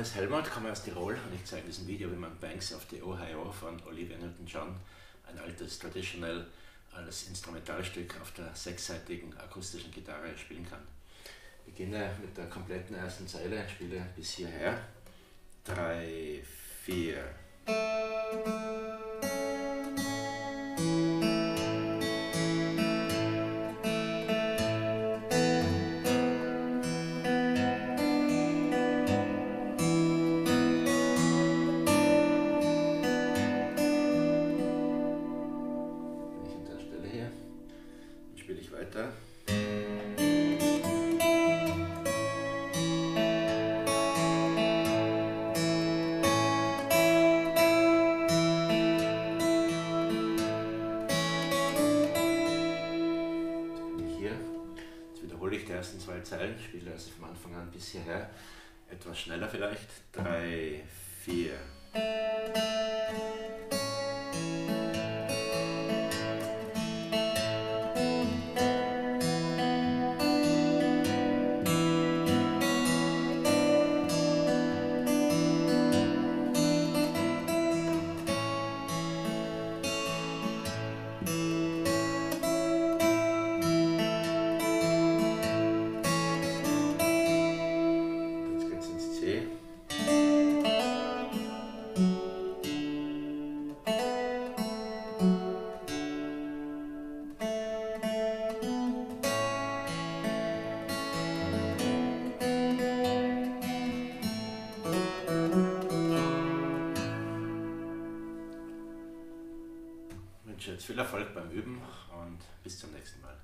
Heimat, komme aus Tirol und ich zeige in diesem Video, wie man Banks of the Ohio von Olivia Newton-John, ein altes Traditional als Instrumentalstück auf der sechsseitigen akustischen Gitarre spielen kann. Ich beginne mit der kompletten ersten Zeile, spiele bis hierher. 3, 4. weiter. Wiederhole ich die ersten zwei Zeilen, spiele also vom Anfang an bis hierher. Etwas schneller vielleicht. Drei, vier. Wünsche jetzt viel Erfolg beim Üben und bis zum nächsten Mal.